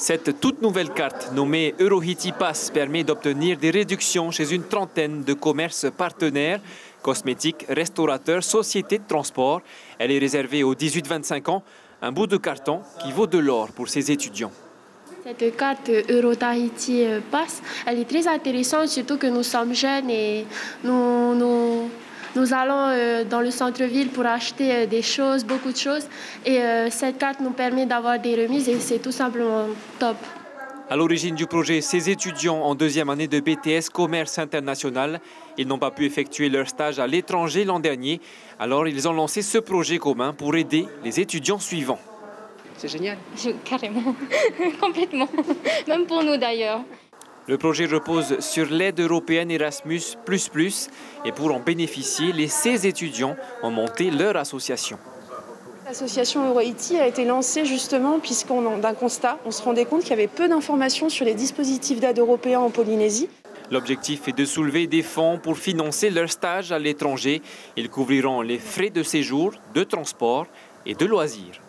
Cette toute nouvelle carte nommée Eurohiti Pass permet d'obtenir des réductions chez une trentaine de commerces partenaires, cosmétiques, restaurateurs, sociétés de transport. Elle est réservée aux 18-25 ans, un bout de carton qui vaut de l'or pour ces étudiants. Cette carte Euro-Tahiti Pass, elle est très intéressante, surtout que nous sommes jeunes et nous nous allons euh, dans le centre-ville pour acheter euh, des choses, beaucoup de choses. Et euh, cette carte nous permet d'avoir des remises et c'est tout simplement top. À l'origine du projet, ces étudiants en deuxième année de BTS Commerce International, ils n'ont pas pu effectuer leur stage à l'étranger l'an dernier. Alors ils ont lancé ce projet commun pour aider les étudiants suivants. C'est génial. Carrément, complètement. Même pour nous d'ailleurs. Le projet repose sur l'aide européenne Erasmus et pour en bénéficier, les 16 étudiants ont monté leur association. L'association EuroIT a été lancée justement puisqu'on d'un constat, on se rendait compte qu'il y avait peu d'informations sur les dispositifs d'aide européens en Polynésie. L'objectif est de soulever des fonds pour financer leur stage à l'étranger. Ils couvriront les frais de séjour, de transport et de loisirs.